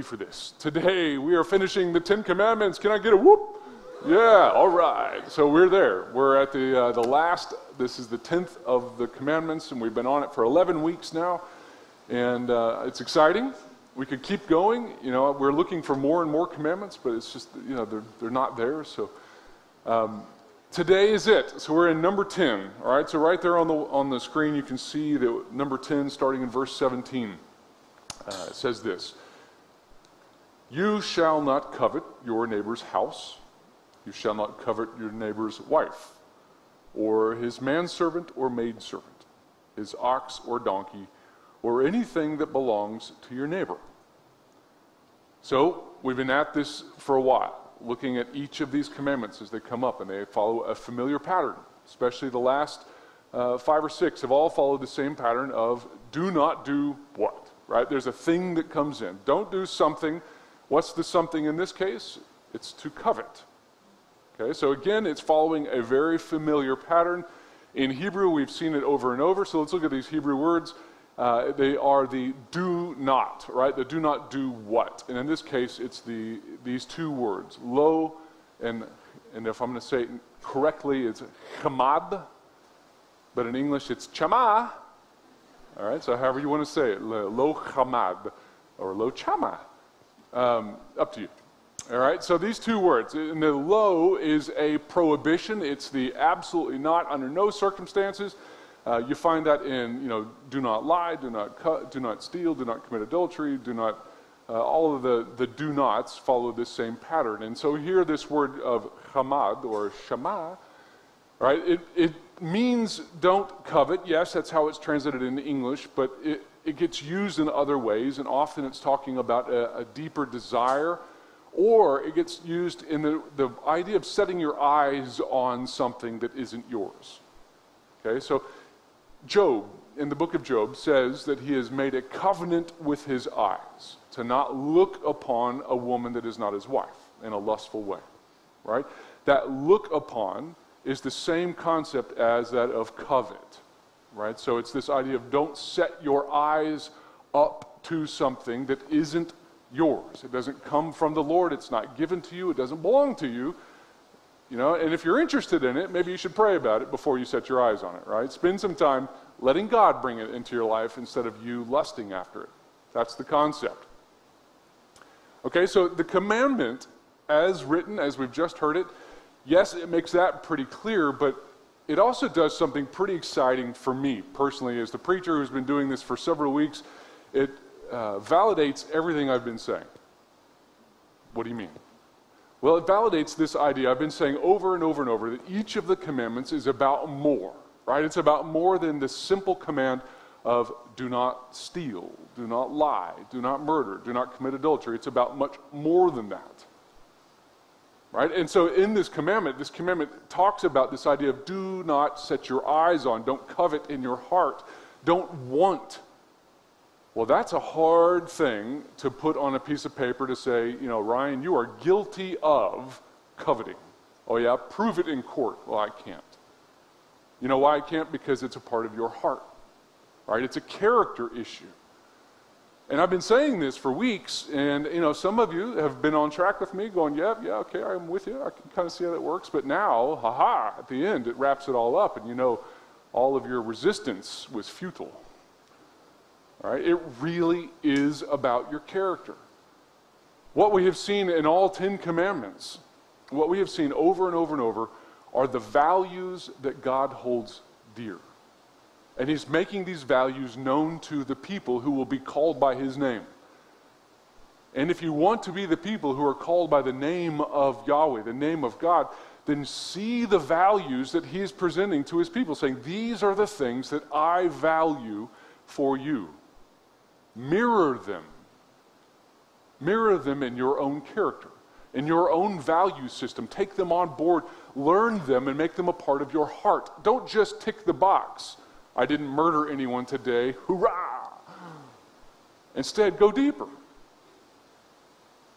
ready for this. Today we are finishing the Ten Commandments. Can I get a whoop? Yeah, all right. So we're there. We're at the, uh, the last, this is the 10th of the commandments, and we've been on it for 11 weeks now. And uh, it's exciting. We could keep going. You know, we're looking for more and more commandments, but it's just, you know, they're, they're not there. So um, today is it. So we're in number 10. All right. So right there on the, on the screen, you can see the number 10 starting in verse 17. Uh, says this You shall not covet your neighbor's house you shall not covet your neighbor's wife, or his manservant or maidservant, his ox or donkey, or anything that belongs to your neighbor. So, we've been at this for a while, looking at each of these commandments as they come up, and they follow a familiar pattern, especially the last uh, five or six have all followed the same pattern of do not do what, right? There's a thing that comes in. Don't do something. What's the something in this case? It's to covet. Okay, so again, it's following a very familiar pattern. In Hebrew, we've seen it over and over. So let's look at these Hebrew words. Uh, they are the do not, right? The do not do what. And in this case, it's the these two words, lo, and and if I'm going to say it correctly, it's chamad, but in English it's chama. All right, so however you want to say it, lo chamad or lo chama, um, up to you. All right, so these two words, and the lo is a prohibition. It's the absolutely not, under no circumstances. Uh, you find that in, you know, do not lie, do not do not steal, do not commit adultery, do not, uh, all of the, the do nots follow this same pattern. And so here, this word of hamad or shama, right, it, it means don't covet. Yes, that's how it's translated into English, but it, it gets used in other ways, and often it's talking about a, a deeper desire or it gets used in the, the idea of setting your eyes on something that isn't yours. Okay, so Job, in the book of Job, says that he has made a covenant with his eyes to not look upon a woman that is not his wife in a lustful way. Right? That look upon is the same concept as that of covet. Right? So it's this idea of don't set your eyes up to something that isn't yours. It doesn't come from the Lord. It's not given to you. It doesn't belong to you. You know, and if you're interested in it, maybe you should pray about it before you set your eyes on it, right? Spend some time letting God bring it into your life instead of you lusting after it. That's the concept. Okay, so the commandment, as written, as we've just heard it, yes, it makes that pretty clear, but it also does something pretty exciting for me personally as the preacher who's been doing this for several weeks. It uh, validates everything I've been saying. What do you mean? Well, it validates this idea I've been saying over and over and over that each of the commandments is about more, right? It's about more than the simple command of do not steal, do not lie, do not murder, do not commit adultery. It's about much more than that. Right? And so in this commandment, this commandment talks about this idea of do not set your eyes on, don't covet in your heart, don't want well, that's a hard thing to put on a piece of paper to say, you know, Ryan, you are guilty of coveting. Oh, yeah, prove it in court. Well, I can't. You know why I can't? Because it's a part of your heart, right? It's a character issue. And I've been saying this for weeks, and you know, some of you have been on track with me, going, "Yeah, yeah, okay, I'm with you. I can kind of see how that works." But now, haha, at the end, it wraps it all up, and you know, all of your resistance was futile. All right? It really is about your character. What we have seen in all Ten Commandments, what we have seen over and over and over, are the values that God holds dear. And He's making these values known to the people who will be called by His name. And if you want to be the people who are called by the name of Yahweh, the name of God, then see the values that He is presenting to His people, saying, These are the things that I value for you. Mirror them. Mirror them in your own character, in your own value system. Take them on board, learn them, and make them a part of your heart. Don't just tick the box. I didn't murder anyone today. Hurrah! Instead, go deeper.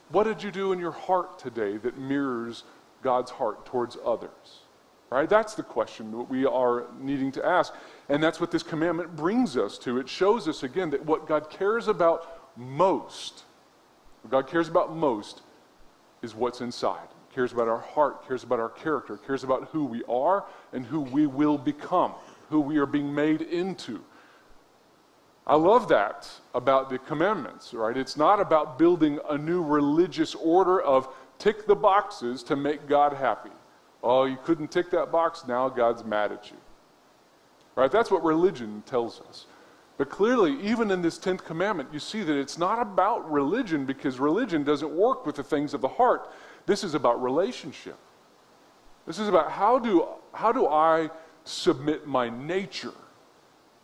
What did you do in your heart today that mirrors God's heart towards others? Right? That's the question that we are needing to ask. And that's what this commandment brings us to. It shows us again that what God cares about most What God cares about most is what's inside. He cares about our heart, cares about our character, cares about who we are and who we will become, who we are being made into. I love that about the commandments, right? It's not about building a new religious order of tick the boxes to make God happy. Oh, you couldn't tick that box, now God's mad at you. Right? That's what religion tells us. But clearly, even in this 10th commandment, you see that it's not about religion because religion doesn't work with the things of the heart. This is about relationship. This is about how do, how do I submit my nature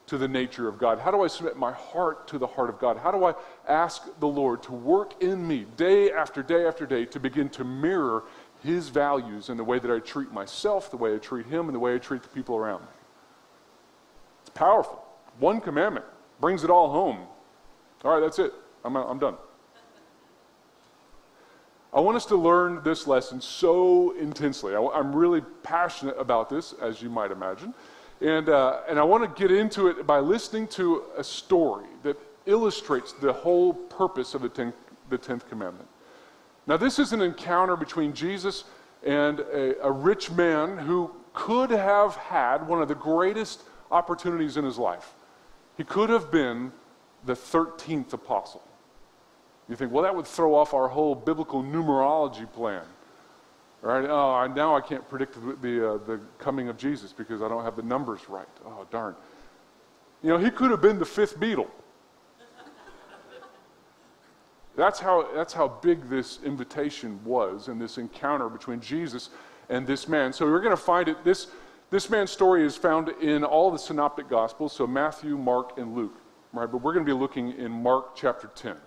to the nature of God? How do I submit my heart to the heart of God? How do I ask the Lord to work in me day after day after day to begin to mirror His values in the way that I treat myself, the way I treat Him, and the way I treat the people around me? It's powerful. One commandment brings it all home. All right, that's it. I'm, I'm done. I want us to learn this lesson so intensely. I, am really passionate about this, as you might imagine. And, uh, and I want to get into it by listening to a story that illustrates the whole purpose of the, ten, the 10th commandment. Now, this is an encounter between Jesus and a, a rich man who could have had one of the greatest opportunities in his life. He could have been the 13th apostle. You think, well, that would throw off our whole biblical numerology plan. Right? Oh, now I can't predict the, the, uh, the coming of Jesus because I don't have the numbers right. Oh, darn. You know, he could have been the fifth Beatle. That's how, that's how big this invitation was and this encounter between Jesus and this man. So we're going to find it. This, this man's story is found in all the synoptic gospels, so Matthew, Mark, and Luke. Right? But we're going to be looking in Mark chapter 10.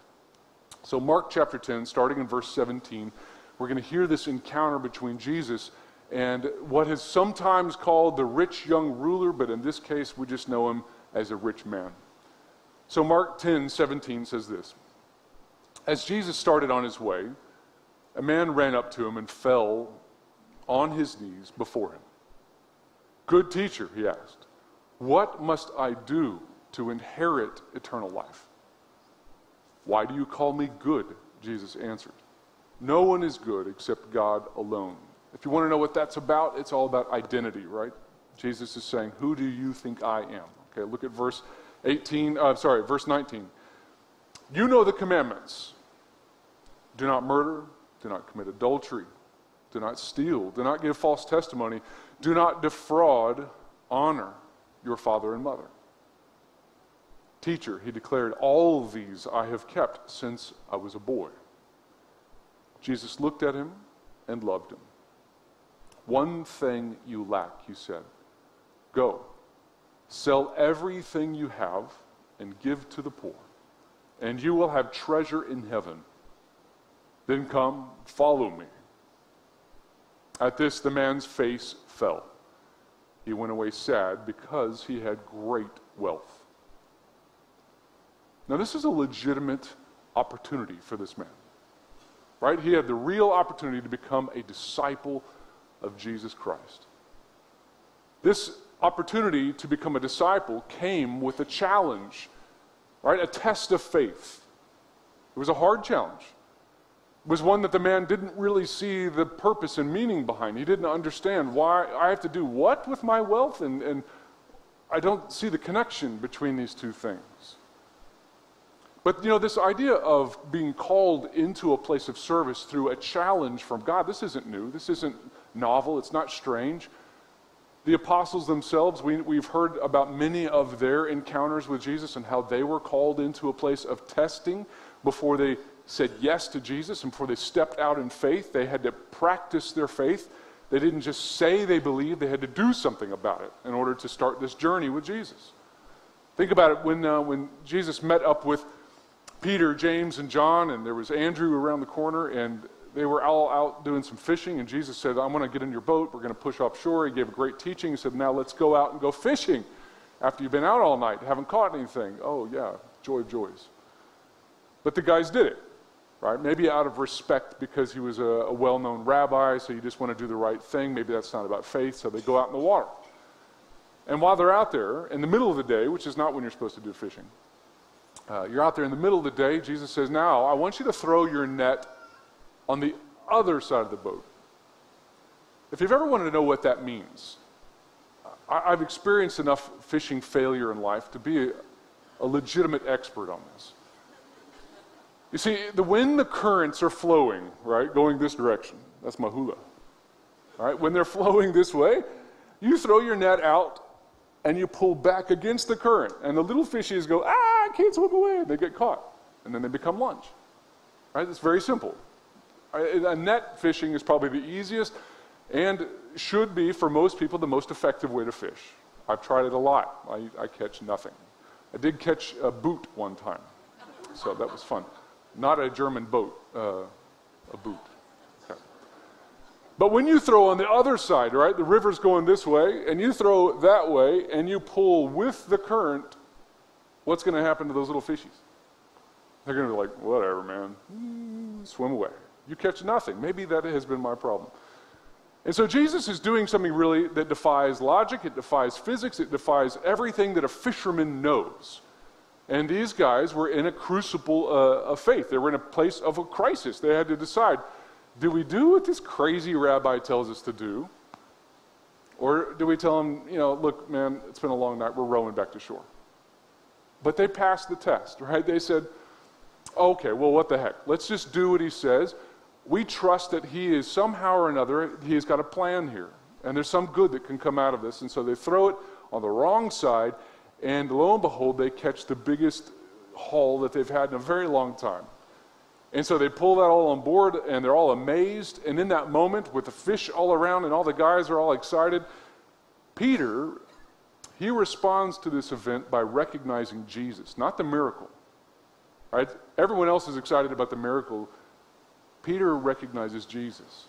So, Mark chapter 10, starting in verse 17 we're going to hear this encounter between Jesus and what is sometimes called the rich young ruler, but in this case, we just know him as a rich man. So, Mark 10 17 says this As Jesus started on his way, a man ran up to him and fell on his knees before him. Good teacher, he asked, what must I do to inherit eternal life? Why do you call me good? Jesus answered. No one is good except God alone. If you want to know what that's about, it's all about identity, right? Jesus is saying, Who do you think I am? Okay, look at verse 18, uh, sorry, verse 19. You know the commandments do not murder, do not commit adultery, do not steal, do not give false testimony, do not defraud, honor your father and mother. Teacher, he declared, all these I have kept since I was a boy. Jesus looked at him and loved him. One thing you lack, he said. Go, sell everything you have and give to the poor, and you will have treasure in heaven. Then come, follow me. At this, the man's face fell. He went away sad because he had great wealth. Now, this is a legitimate opportunity for this man right? He had the real opportunity to become a disciple of Jesus Christ. This opportunity to become a disciple came with a challenge, right? A test of faith. It was a hard challenge. It was one that the man didn't really see the purpose and meaning behind. He didn't understand why I have to do what with my wealth, and, and I don't see the connection between these two things. But you know, this idea of being called into a place of service through a challenge from God, this isn't new. This isn't novel. It's not strange. The apostles themselves, we, we've heard about many of their encounters with Jesus and how they were called into a place of testing before they said yes to Jesus and before they stepped out in faith. They had to practice their faith. They didn't just say they believed, they had to do something about it in order to start this journey with Jesus. Think about it when, uh, when Jesus met up with Peter, James, and John, and there was Andrew around the corner, and they were all out doing some fishing. And Jesus said, I'm going to get in your boat. We're going to push offshore. He gave a great teaching. He said, Now let's go out and go fishing after you've been out all night, haven't caught anything. Oh, yeah, joy of joys. But the guys did it, right? Maybe out of respect because he was a, a well known rabbi, so you just want to do the right thing. Maybe that's not about faith, so they go out in the water. And while they're out there, in the middle of the day, which is not when you're supposed to do fishing, uh, you're out there in the middle of the day. Jesus says, Now, I want you to throw your net on the other side of the boat. If you've ever wanted to know what that means, I, have experienced enough fishing failure in life to be a, a legitimate expert on this. You see, the, when the currents are flowing, right, going this direction, that's my hula. All right, when they're flowing this way, you throw your net out and you pull back against the current, and the little fishies go, ah, Can't swim away. They get caught, and then they become lunch. Right? It's very simple. A net fishing is probably the easiest and should be, for most people, the most effective way to fish. I've tried it a lot. I, I catch nothing. I did catch a boot one time, so that was fun. Not a German boat, uh, a boot. But when you throw on the other side, right, the river's going this way, and you throw that way, and you pull with the current, what's going to happen to those little fishies? They're going to be like, whatever, man, mm, swim away. You catch nothing. Maybe that has been my problem. And so Jesus is doing something really that defies logic, it defies physics, it defies everything that a fisherman knows. And these guys were in a crucible uh, of faith. They were in a place of a crisis. They had to decide do we do what this crazy rabbi tells us to do? Or do we tell him, you know, look, man, it's been a long night, we're rowing back to shore? But they passed the test, right? They said, okay, well, what the heck? Let's just do what he says we trust that he is somehow or another, he's got a plan here. And there's some good that can come out of this. And so they throw it on the wrong side, and lo and behold, they catch the biggest haul that they've had in a very long time. And so they pull that all on board, and they're all amazed. And in that moment, with the fish all around and all the guys are all excited, Peter, he responds to this event by recognizing Jesus, not the miracle. Right? Everyone else is excited about the miracle. Peter recognizes Jesus.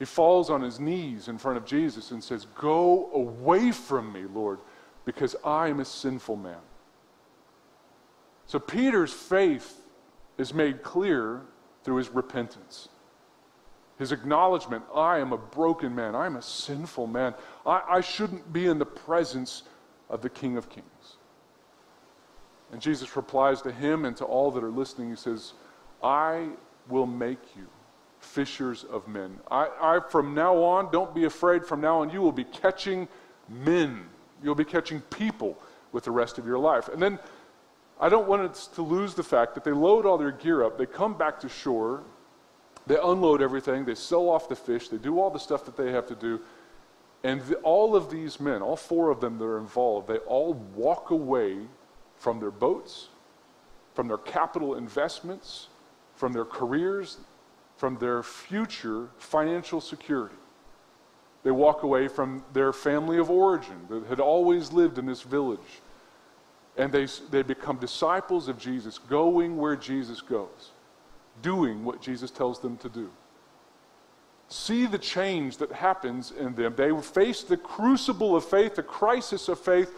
He falls on his knees in front of Jesus and says, Go away from me, Lord, because I am a sinful man. So Peter's faith is made clear through his repentance. His acknowledgement I am a broken man, I am a sinful man. I, I shouldn't be in the presence of the King of Kings. And Jesus replies to him and to all that are listening, He says, I will make you fishers of men. I, I, from now on, don't be afraid. From now on, you will be catching men. You'll be catching people with the rest of your life. And then I don't want us to lose the fact that they load all their gear up, they come back to shore, they unload everything, they sell off the fish, they do all the stuff that they have to do. And the, all of these men, all four of them that are involved, they all walk away from their boats, from their capital investments, from their careers, from their future financial security. They walk away from their family of origin that had always lived in this village. And they, they become disciples of Jesus, going where Jesus goes, doing what Jesus tells them to do. See the change that happens in them. They face the crucible of faith, the crisis of faith,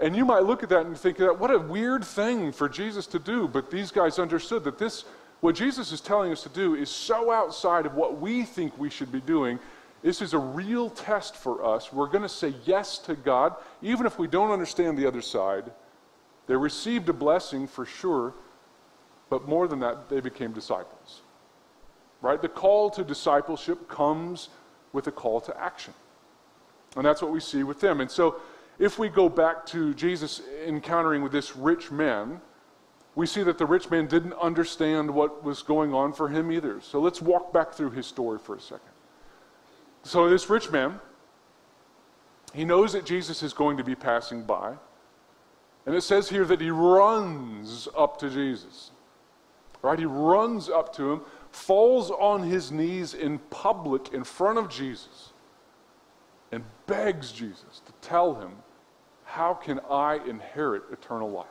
and you might look at that and think, what a weird thing for Jesus to do. But these guys understood that this what Jesus is telling us to do is so outside of what we think we should be doing. This is a real test for us. We're going to say yes to God, even if we don't understand the other side. They received a blessing for sure, but more than that, they became disciples. Right? The call to discipleship comes with a call to action. And that's what we see with them. And so, if we go back to Jesus encountering with this rich man, we see that the rich man didn't understand what was going on for him either. So let's walk back through his story for a second. So, this rich man, he knows that Jesus is going to be passing by. And it says here that he runs up to Jesus. Right? He runs up to him, falls on his knees in public in front of Jesus, and begs Jesus to tell him, How can I inherit eternal life?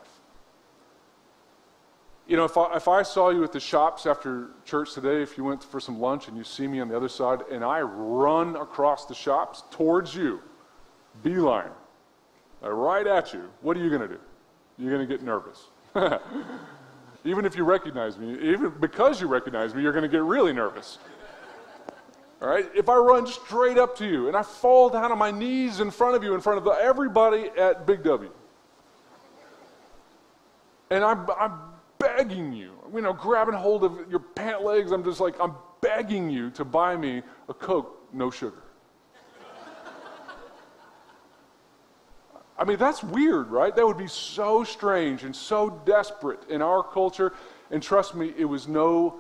You know, if I, if I saw you at the shops after church today, if you went for some lunch and you see me on the other side, and I run across the shops towards you, beeline, right at you, what are you going to do? You're going to get nervous. even if you recognize me, even because you recognize me, you're going to get really nervous. All right? If I run straight up to you and I fall down on my knees in front of you, in front of the, everybody at Big W, And I'm, I'm begging you, you know, grabbing hold of your pant legs. I'm just like, I'm begging you to buy me a Coke, no sugar. I mean, that's weird, right? That would be so strange and so desperate in our culture. And trust me, it was no,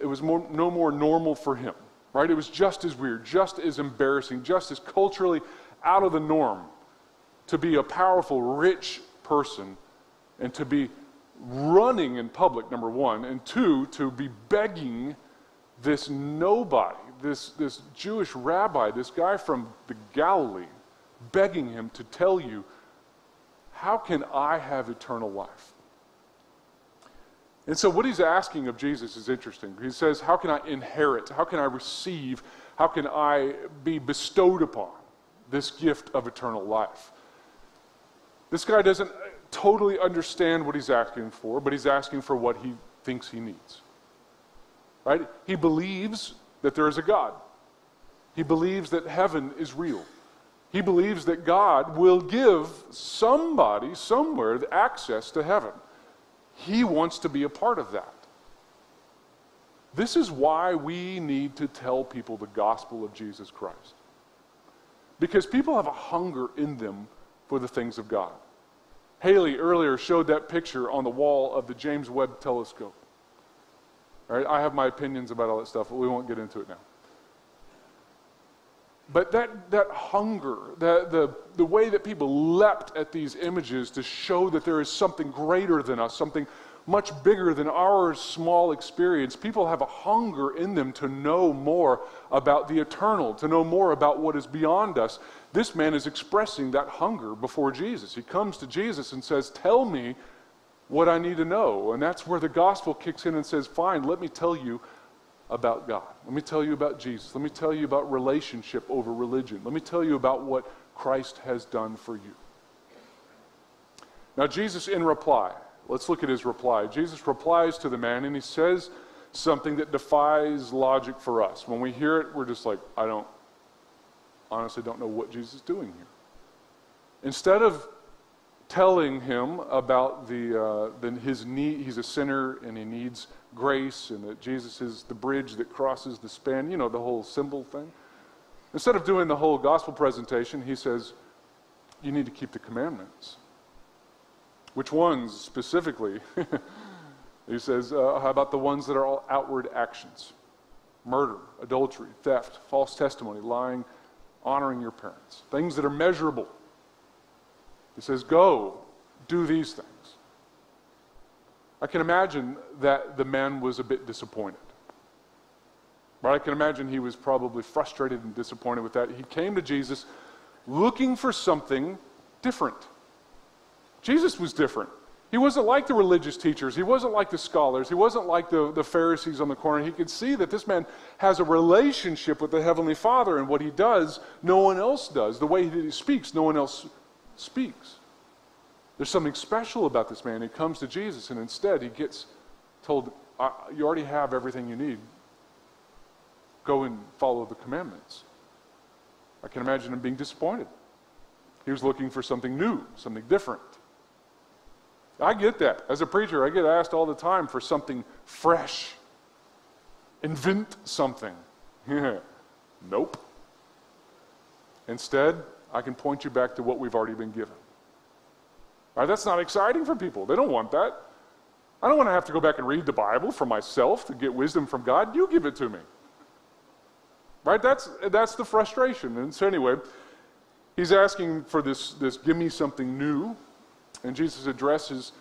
it was more, no more normal for him, right? It was just as weird, just as embarrassing, just as culturally out of the norm to be a powerful, rich person and to be running in public, number one, and two, to be begging this nobody, this, this Jewish rabbi, this guy from the Galilee, begging him to tell you, How can I have eternal life? And so, what he's asking of Jesus is interesting. He says, How can I inherit? How can I receive? How can I be bestowed upon this gift of eternal life? This guy doesn't uh, totally understand what he's asking for, but he's asking for what he thinks he needs. Right? He believes that there is a God. He believes that heaven is real. He believes that God will give somebody somewhere access to heaven. He wants to be a part of that. This is why we need to tell people the gospel of Jesus Christ. Because people have a hunger in them for the things of God. Haley earlier showed that picture on the wall of the James Webb telescope. All right, I have my opinions about all that stuff, but we won't get into it now. But that, that hunger, the, the, the way that people leapt at these images to show that there is something greater than us, something much bigger than our small experience, people have a hunger in them to know more about the eternal, to know more about what is beyond us. This man is expressing that hunger before Jesus. He comes to Jesus and says, Tell me what I need to know. And that's where the gospel kicks in and says, Fine, let me tell you about God. Let me tell you about Jesus. Let me tell you about relationship over religion. Let me tell you about what Christ has done for you. Now, Jesus, in reply, let's look at his reply. Jesus replies to the man and he says something that defies logic for us. When we hear it, we're just like, I don't, honestly don't know what Jesus is doing here. Instead of telling him about the, uh, the, his need, he's a sinner and he needs grace and that Jesus is the bridge that crosses the span, you know, the whole symbol thing. Instead of doing the whole gospel presentation, he says, You need to keep the commandments. Which ones specifically? he says, uh, How about the ones that are all outward actions? Murder, adultery, theft, false testimony, lying, honoring your parents. Things that are measurable. He says, Go, do these things. I can imagine that the man was a bit disappointed. Right? I can imagine he was probably frustrated and disappointed with that. He came to Jesus looking for something different. Jesus was different. He wasn't like the religious teachers. He wasn't like the scholars. He wasn't like the, the Pharisees on the corner. He could see that this man has a relationship with the Heavenly Father, and what he does, no one else does. The way he speaks, no one else speaks. There's something special about this man. He comes to Jesus, and instead he gets told, You already have everything you need. Go and follow the commandments. I can imagine him being disappointed. He was looking for something new, something different. I get that. As a preacher, I get asked all the time for something fresh. Invent something. nope. Instead, I can point you back to what we've already been given. Right? That's not exciting for people. They don't want that. I don't want to have to go back and read the Bible for myself to get wisdom from God. You give it to me. Right? That's, that's the frustration. And so, anyway, he's asking for this, this give me something new. And Jesus addresses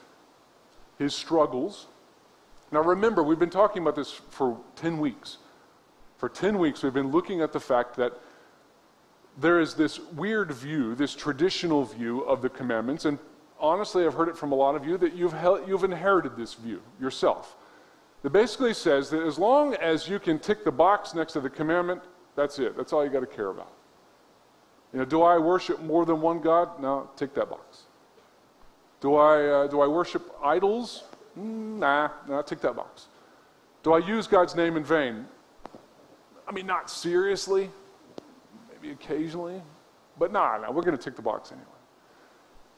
his struggles. Now, remember, we've been talking about this for 10 weeks. For 10 weeks, we've been looking at the fact that there is this weird view, this traditional view of the commandments, and honestly, I've heard it from a lot of you that you've, you've inherited this view yourself. It basically says that as long as you can tick the box next to the commandment, that's it. That's all you got to care about. You know, do I worship more than one God? No, tick that box. Do I, uh, do I worship idols? Mm, nah, nah, tick that box. Do I use God's name in vain? I mean, not seriously, occasionally, but nah, nah, we're going to tick the box anyway.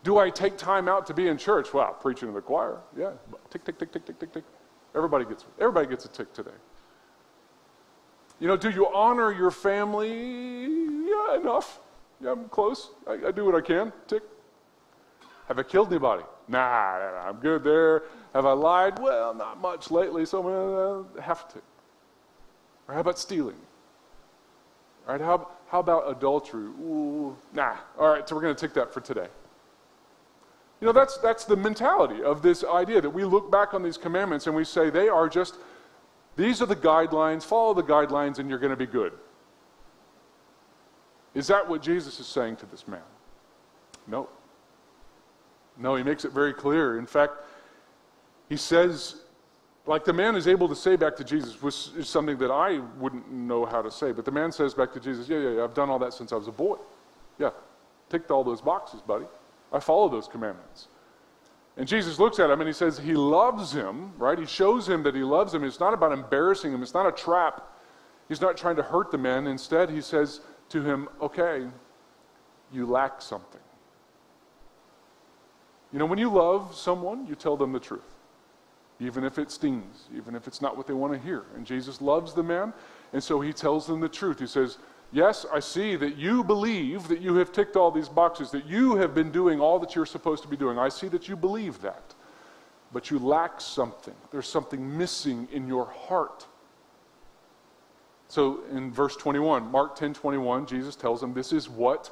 Do I take time out to be in church? Well, preaching to the choir. Yeah. Tick, tick, tick, tick, tick, tick, tick. Everybody gets, everybody gets a tick today. You know, do you honor your family? Yeah, enough. Yeah, I'm close. I, I do what I can. Tick. Have I killed anybody? Nah, nah, nah, I'm good there. Have I lied? Well, not much lately, so to have to. Or how about stealing? Right, how, how about adultery? Ooh, nah. All right, so we're going to take that for today. You know, that's, that's the mentality of this idea that we look back on these commandments and we say they are just, these are the guidelines, follow the guidelines, and you're going to be good. Is that what Jesus is saying to this man? No. No, he makes it very clear. In fact, he says, like the man is able to say back to Jesus, which is something that I wouldn't know how to say, but the man says back to Jesus, Yeah, yeah, yeah, I've done all that since I was a boy. Yeah, ticked all those boxes, buddy. I follow those commandments. And Jesus looks at him and he says he loves him, right? He shows him that he loves him. It's not about embarrassing him, it's not a trap. He's not trying to hurt the man. Instead, he says to him, Okay, you lack something. You know, when you love someone, you tell them the truth, even if it stings, even if it's not what they want to hear. And Jesus loves the man, and so he tells them the truth. He says, Yes, I see that you believe that you have ticked all these boxes, that you have been doing all that you're supposed to be doing. I see that you believe that. But you lack something. There's something missing in your heart. So in verse 21, Mark 10 21, Jesus tells them, This is what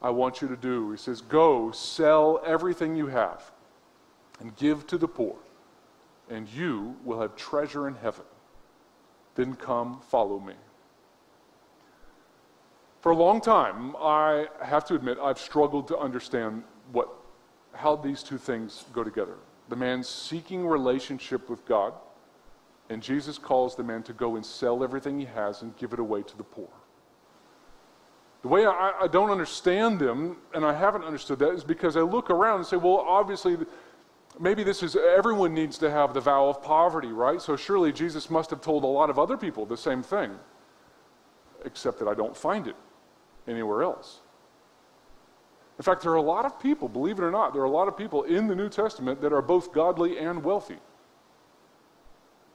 I want you to do. He says, Go, sell everything you have and give to the poor, and you will have treasure in heaven. Then come, follow me. For a long time, I have to admit, I've struggled to understand what, how these two things go together. The man seeking relationship with God, and Jesus calls the man to go and sell everything he has and give it away to the poor. The way I, I don't understand them, and I haven't understood that, is because I look around and say, well, obviously, maybe this is everyone needs to have the vow of poverty, right? So surely Jesus must have told a lot of other people the same thing, except that I don't find it anywhere else. In fact, there are a lot of people, believe it or not, there are a lot of people in the New Testament that are both godly and wealthy.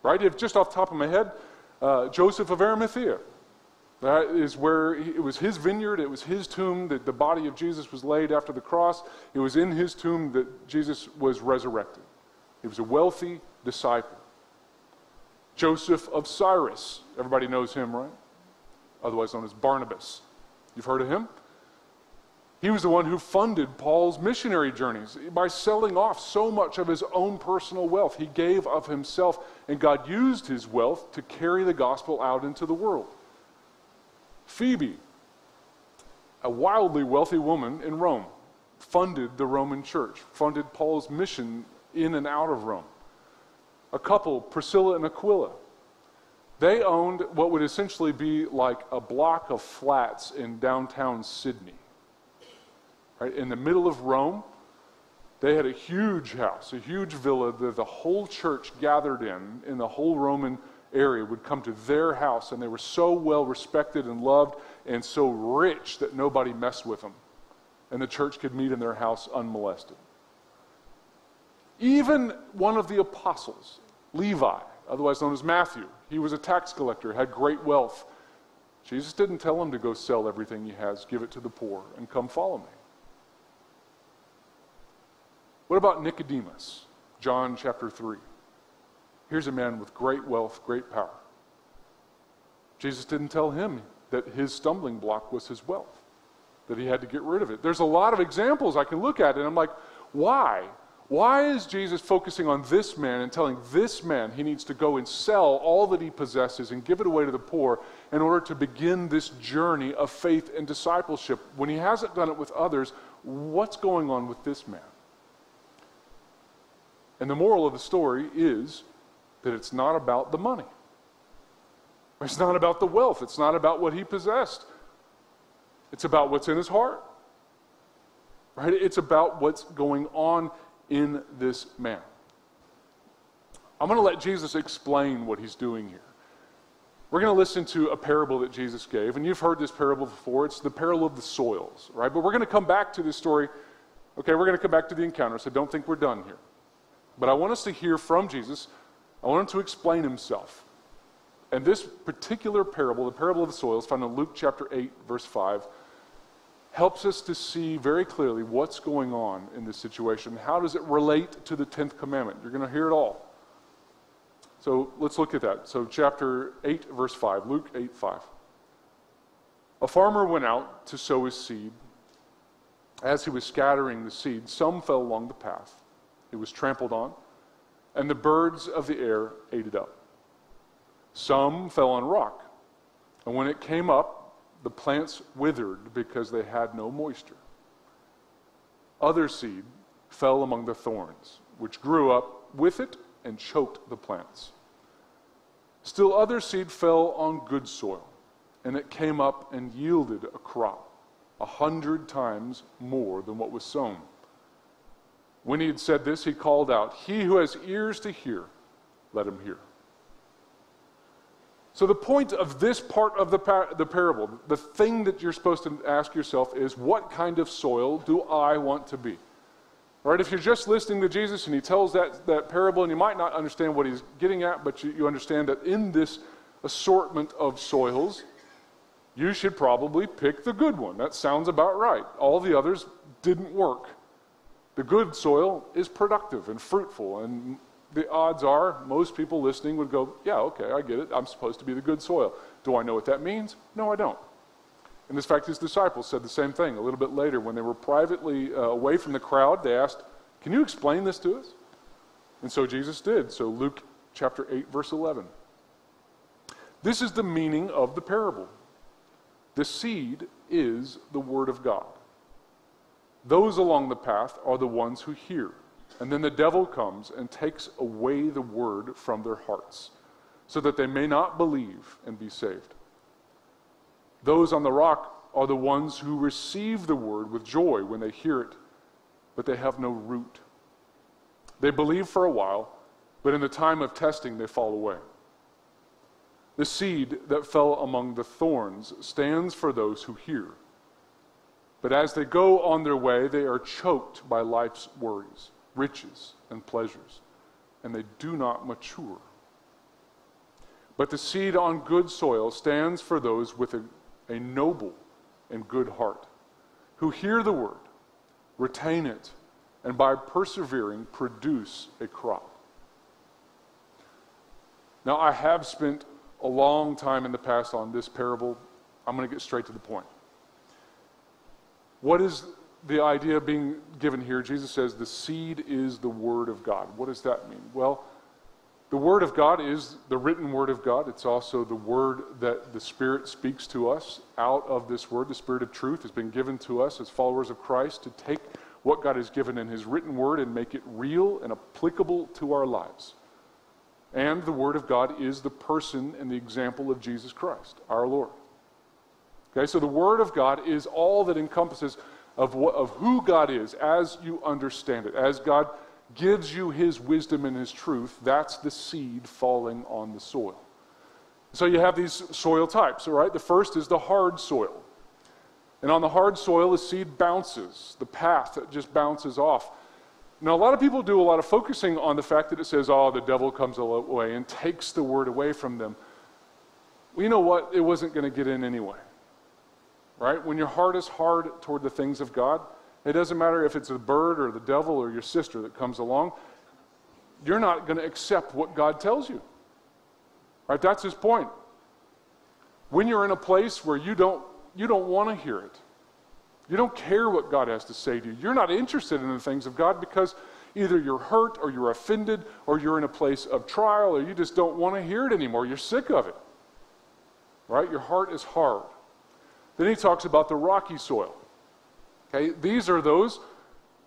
Right? If just off the top of my head, uh, Joseph of Arimathea. That is where he, it was his vineyard, it was his tomb that the body of Jesus was laid after the cross. It was in his tomb that Jesus was resurrected. He was a wealthy disciple. Joseph of Cyprus, everybody knows him, right? Otherwise known as Barnabas. You've heard of him? He was the one who funded Paul's missionary journeys by selling off so much of his own personal wealth. He gave of himself, and God used his wealth to carry the gospel out into the world. Phoebe, a wildly wealthy woman in Rome, funded the Roman church, funded Paul's mission in and out of Rome. A couple, Priscilla and Aquila, they owned what would essentially be like a block of flats in downtown Sydney. Right? In the middle of Rome, they had a huge house, a huge villa that the whole church gathered in, in the whole Roman area, would come to their house, and they were so well respected and loved and so rich that nobody messed with them. And the church could meet in their house unmolested. Even one of the apostles, Levi, otherwise known as Matthew, he was a tax collector, had great wealth. Jesus didn't tell him to go sell everything he has, give it to the poor, and come follow me. What about Nicodemus? John chapter 3. Here's a man with great wealth, great power. Jesus didn't tell him that his stumbling block was his wealth, that he had to get rid of it. There's a lot of examples I can look at, and I'm like, why? Why is Jesus focusing on this man and telling this man he needs to go and sell all that he possesses and give it away to the poor in order to begin this journey of faith and discipleship? When he hasn't done it with others, what's going on with this man? And the moral of the story is that it's not about the money. It's not about the wealth. It's not about what he possessed. It's about what's in his heart. Right? It's about what's going on in this man. I'm going to let Jesus explain what he's doing here. We're going to listen to a parable that Jesus gave, and you've heard this parable before. It's the parable of the soils, right? But we're going to come back to this story Okay, we're going to come back to the encounter, so don't think we're done here. But I want us to hear from Jesus. I want him to explain himself. And this particular parable, the parable of the soils, found in Luke chapter 8, verse 5, helps us to see very clearly what's going on in this situation. How does it relate to the 10th commandment? You're going to hear it all. So let's look at that. So, chapter 8, verse 5, Luke 8, 5. A farmer went out to sow his seed. As he was scattering the seed, some fell along the path. It was trampled on, and the birds of the air ate it up. Some fell on rock, and when it came up, the plants withered because they had no moisture. Other seed fell among the thorns, which grew up with it and choked the plants. Still, other seed fell on good soil, and it came up and yielded a crop, a hundred times more than what was sown. When he had said this, he called out, He who has ears to hear, let him hear. So, the point of this part of the, par- the parable, the thing that you're supposed to ask yourself is what kind of soil do I want to be? Right? If you're just listening to Jesus and he tells that, that parable, and you might not understand what he's getting at, but you, you understand that in this assortment of soils, you should probably pick the good one. That sounds about right. All the others didn't work. The good soil is productive and fruitful, and the odds are most people listening would go, Yeah, okay, I get it. I'm supposed to be the good soil. Do I know what that means? No, I don't. And in fact, his disciples said the same thing a little bit later. When they were privately uh, away from the crowd, they asked, Can you explain this to us? And so Jesus did. So, Luke chapter 8, verse 11. This is the meaning of the parable. The seed is the word of God. Those along the path are the ones who hear. And then the devil comes and takes away the word from their hearts, so that they may not believe and be saved. Those on the rock are the ones who receive the word with joy when they hear it, but they have no root. They believe for a while, but in the time of testing, they fall away. The seed that fell among the thorns stands for those who hear. But as they go on their way, they are choked by life's worries, riches, and pleasures, and they do not mature. But the seed on good soil stands for those with a a noble and good heart, who hear the word, retain it, and by persevering produce a crop. Now, I have spent a long time in the past on this parable. I'm going to get straight to the point. What is the idea being given here? Jesus says the seed is the word of God. What does that mean? Well, the Word of God is the written Word of God. It's also the Word that the Spirit speaks to us out of this Word. The Spirit of truth has been given to us as followers of Christ to take what God has given in His written Word and make it real and applicable to our lives. And the Word of God is the person and the example of Jesus Christ, our Lord. Okay, so the Word of God is all that encompasses of, of who God is as you understand it, as God gives you his wisdom and his truth, that's the seed falling on the soil. So you have these soil types, all right? The first is the hard soil. And on the hard soil, the seed bounces, the path just bounces off. Now, a lot of people do a lot of focusing on the fact that it says, oh, the devil comes away and takes the word away from them. Well, you know what? It wasn't going to get in anyway. Right? When your heart is hard toward the things of God, it doesn't matter if it's a bird or the devil or your sister that comes along. You're not going to accept what God tells you. Right? That's his point. When you're in a place where you don't you don't want to hear it. You don't care what God has to say to you. You're not interested in the things of God because either you're hurt or you're offended or you're in a place of trial or you just don't want to hear it anymore. You're sick of it. Right? Your heart is hard. Then he talks about the rocky soil. Okay, these are those,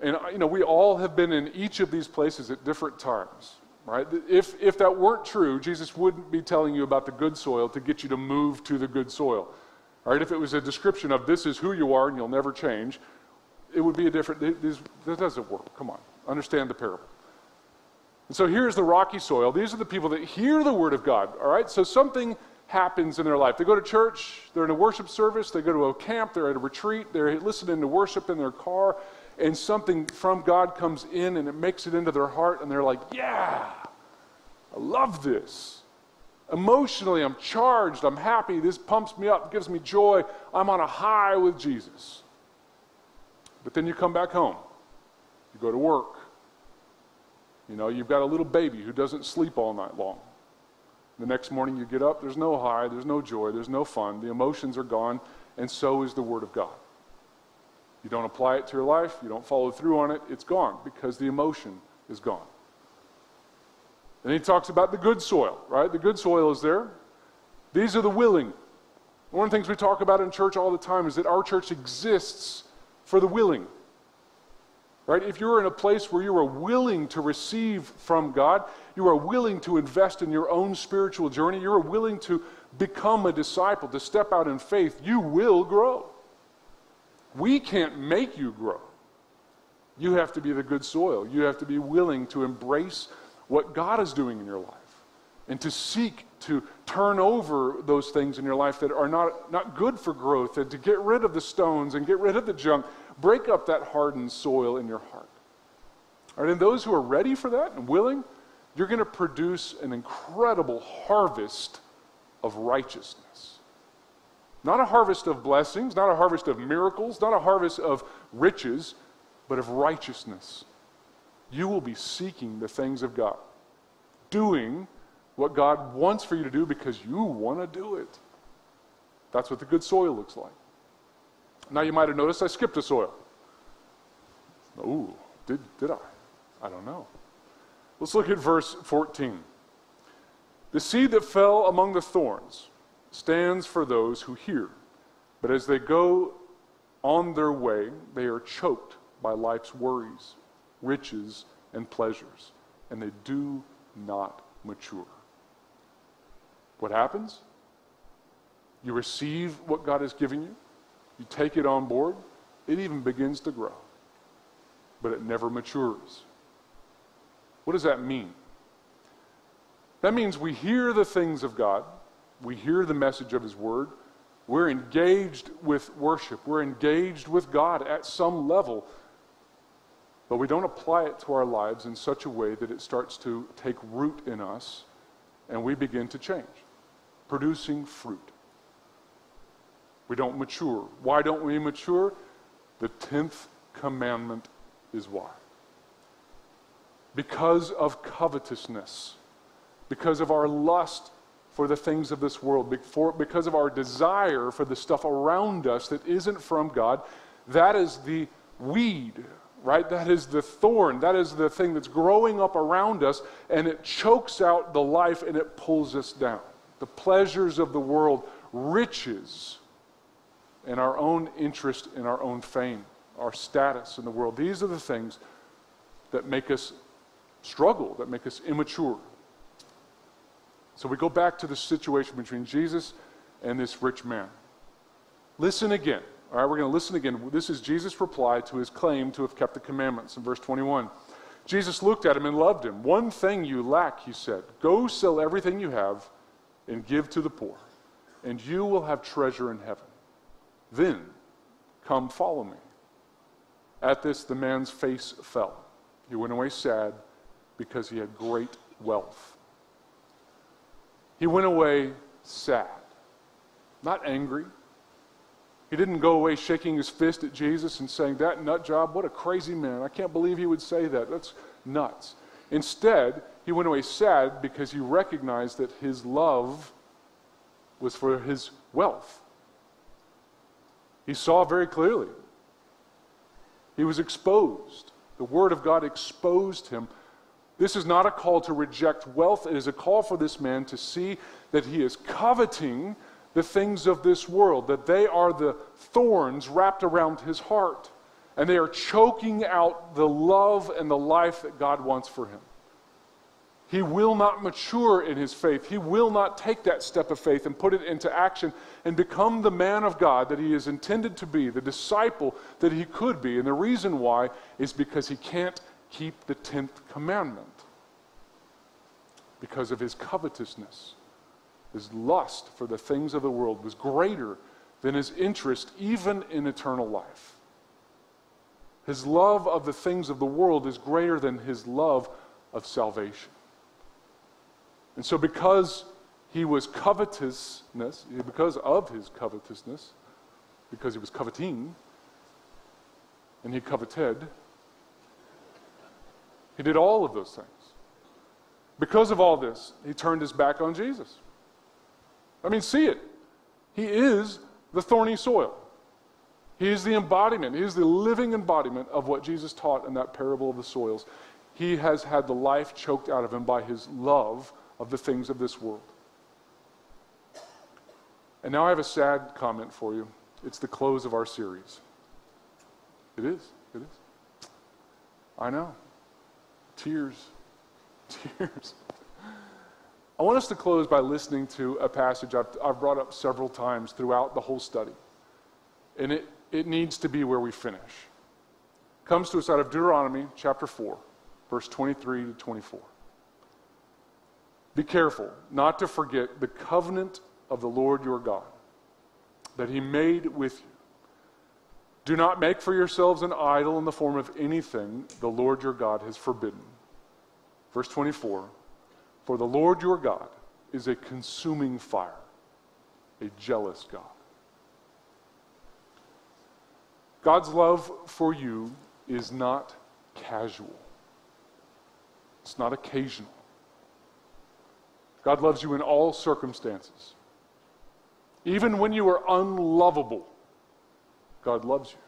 and you know, we all have been in each of these places at different times, right? If, if that weren't true, Jesus wouldn't be telling you about the good soil to get you to move to the good soil. Right? If it was a description of this is who you are and you'll never change, it would be a different, this, this doesn't work. Come on, understand the parable. And so here's the rocky soil. These are the people that hear the word of God, all right? So something happens in their life. They go to church, they're in a worship service, they go to a camp, they're at a retreat, they're listening to worship in their car, and something from God comes in and it makes it into their heart, and they're like, Yeah, I love this. Emotionally, I'm charged, I'm happy, this pumps me up, gives me joy, I'm on a high with Jesus. But then you come back home, you go to work. You know, you've got a little baby who doesn't sleep all night long. The next morning you get up, there's no high, there's no joy, there's no fun, the emotions are gone, and so is the Word of God. You don't apply it to your life, you don't follow through on it, it's gone because the emotion is gone. And he talks about the good soil, right? The good soil is there. These are the willing. One of the things we talk about in church all the time is that our church exists for the willing. Right? If you're in a place where you are willing to receive from God, you are willing to invest in your own spiritual journey, you're willing to become a disciple, to step out in faith, you will grow. We can't make you grow. You have to be the good soil. You have to be willing to embrace what God is doing in your life and to seek to turn over those things in your life that are not, not good for growth and to get rid of the stones and get rid of the junk. Break up that hardened soil in your heart. All right, and those who are ready for that and willing, you're going to produce an incredible harvest of righteousness. Not a harvest of blessings, not a harvest of miracles, not a harvest of riches, but of righteousness. You will be seeking the things of God, doing what God wants for you to do because you want to do it. That's what the good soil looks like. Now, you might have noticed I skipped a soil. Ooh, did, did I? I don't know. Let's look at verse 14. The seed that fell among the thorns stands for those who hear, but as they go on their way, they are choked by life's worries, riches, and pleasures, and they do not mature. What happens? You receive what God has given you, you take it on board, it even begins to grow, but it never matures. What does that mean? That means we hear the things of God, we hear the message of His Word, we're engaged with worship, we're engaged with God at some level, but we don't apply it to our lives in such a way that it starts to take root in us and we begin to change, producing fruit. We don't mature. Why don't we mature? The 10th commandment is why because of covetousness, because of our lust for the things of this world, because of our desire for the stuff around us that isn't from God. That is the weed, right? That is the thorn. That is the thing that's growing up around us, and it chokes out the life and it pulls us down. The pleasures of the world, riches, and our own interest in our own fame, our status in the world. These are the things that make us struggle, that make us immature. So we go back to the situation between Jesus and this rich man. Listen again. All right, we're going to listen again. This is Jesus' reply to his claim to have kept the commandments in verse 21. Jesus looked at him and loved him. One thing you lack, he said. Go sell everything you have and give to the poor, and you will have treasure in heaven. Then come follow me. At this, the man's face fell. He went away sad because he had great wealth. He went away sad, not angry. He didn't go away shaking his fist at Jesus and saying, That nut job, what a crazy man. I can't believe he would say that. That's nuts. Instead, he went away sad because he recognized that his love was for his wealth. He saw very clearly. He was exposed. The Word of God exposed him this is not a call to reject wealth. It is a call for this man to see that he is coveting the things of this world, that they are the thorns wrapped around his heart, and they are choking out the love and the life that God wants for him. He will not mature in his faith. He will not take that step of faith and put it into action and become the man of God that he is intended to be, the disciple that he could be. And the reason why is because he can't keep the 10th commandment because of his covetousness. His lust for the things of the world was greater than his interest even in eternal life. His love of the things of the world is greater than his love of salvation. And so, because he was covetousness, because of his covetousness, because he was coveting, and he coveted, he did all of those things. Because of all this, he turned his back on Jesus. I mean, see it. He is the thorny soil. He is the embodiment, he is the living embodiment of what Jesus taught in that parable of the soils. He has had the life choked out of him by his love of the things of this world. And now I have a sad comment for you. It's the close of our series. It is. It is. I know. Tears. Tears. I want us to close by listening to a passage I've, I've brought up several times throughout the whole study. And it, it needs to be where we finish. It comes to us out of Deuteronomy chapter 4, verse 23 to 24. Be careful not to forget the covenant of the Lord your God that he made with you. Do not make for yourselves an idol in the form of anything the Lord your God has forbidden. Verse 24 For the Lord your God is a consuming fire, a jealous God. God's love for you is not casual, it's not occasional. God loves you in all circumstances. Even when you are unlovable, God loves you.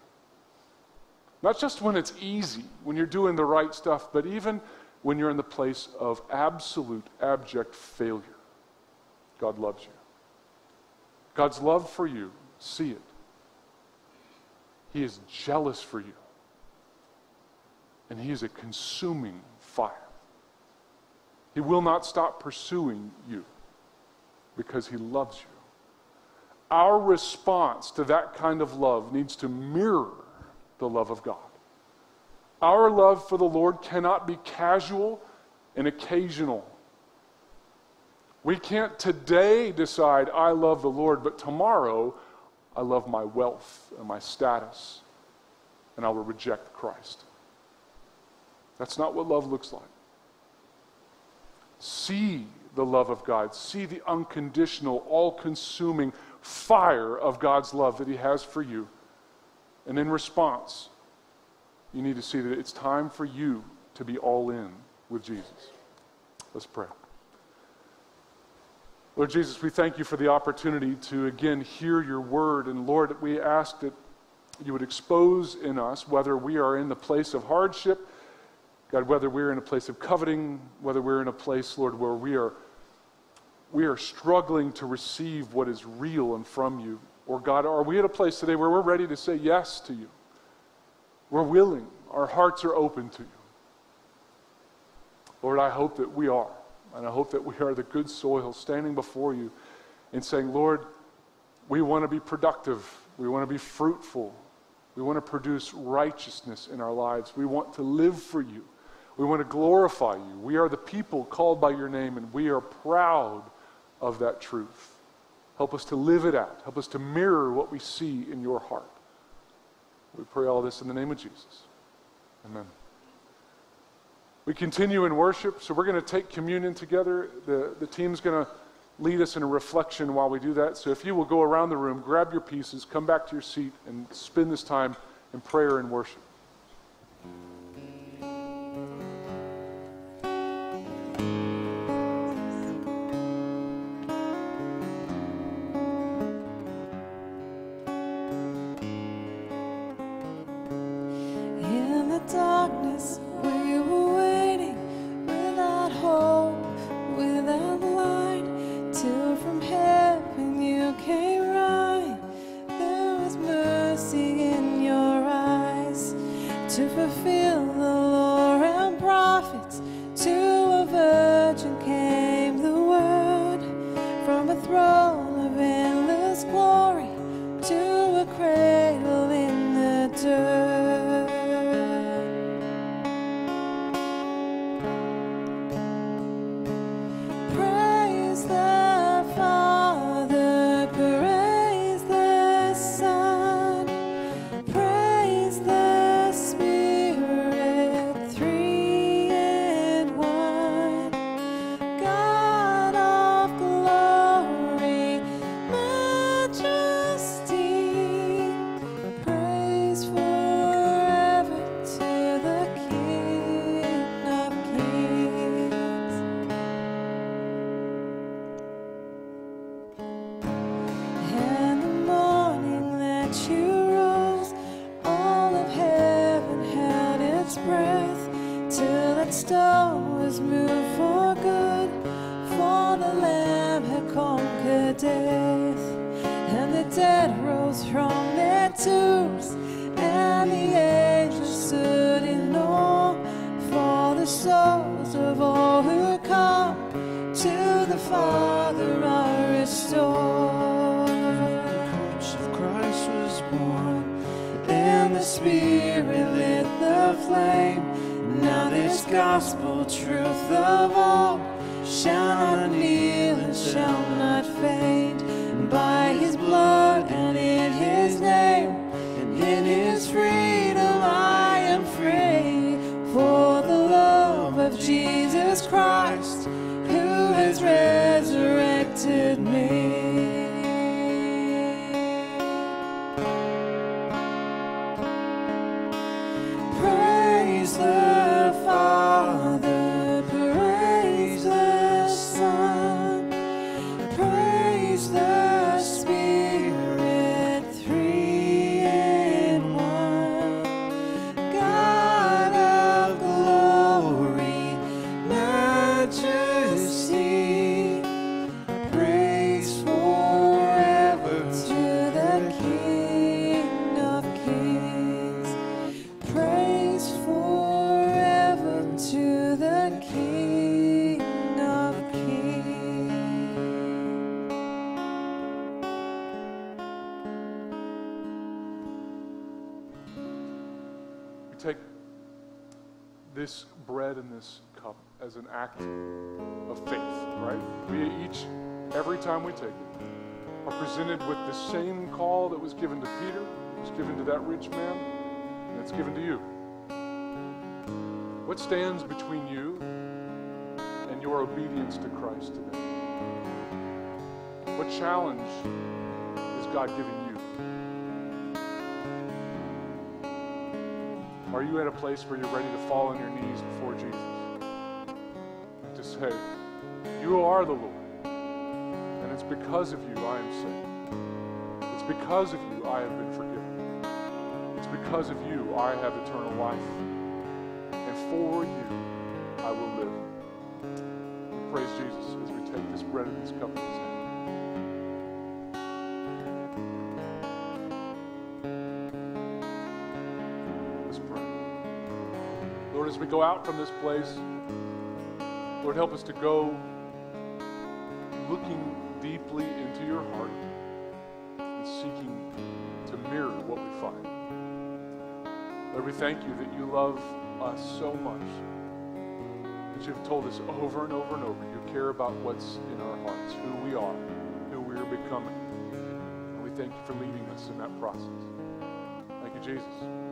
Not just when it's easy, when you're doing the right stuff, but even when you're in the place of absolute, abject failure. God loves you. God's love for you, see it. He is jealous for you. And He is a consuming fire. He will not stop pursuing you because He loves you. Our response to that kind of love needs to mirror the love of God. Our love for the Lord cannot be casual and occasional. We can't today decide, I love the Lord, but tomorrow I love my wealth and my status, and I will reject Christ. That's not what love looks like. See the love of God, see the unconditional, all consuming fire of God's love that He has for you. And in response, you need to see that it's time for you to be all in with Jesus. Let's pray. Lord Jesus, we thank you for the opportunity to again hear your word. And Lord, we ask that you would expose in us whether we are in the place of hardship, God, whether we're in a place of coveting, whether we're in a place, Lord, where we are, we are struggling to receive what is real and from you. Or God, are we at a place today where we're ready to say yes to you? We're willing, our hearts are open to you. Lord, I hope that we are. And I hope that we are the good soil standing before you and saying, Lord, we want to be productive. We want to be fruitful. We want to produce righteousness in our lives. We want to live for you. We want to glorify you. We are the people called by your name, and we are proud of that truth. Help us to live it out. Help us to mirror what we see in your heart. We pray all this in the name of Jesus. Amen. We continue in worship, so we're going to take communion together. The, the team's going to lead us in a reflection while we do that. So if you will go around the room, grab your pieces, come back to your seat, and spend this time in prayer and worship. Shall kneel and shall not fade. Rich man, and it's given to you. What stands between you and your obedience to Christ today? What challenge is God giving you? Are you at a place where you're ready to fall on your knees before Jesus? To say, You are the Lord, and it's because of you I am saved. It's because of you I have been forgiven. Because of you I have eternal life. And for you I will live. We praise Jesus as we take this bread and this cup in his hand. Lord, as we go out from this place, Lord, help us to go looking deeply into your heart and seeking to mirror what we find. We thank you that you love us so much that you've told us over and over and over you care about what's in our hearts, who we are, who we are becoming. And we thank you for leading us in that process. Thank you, Jesus.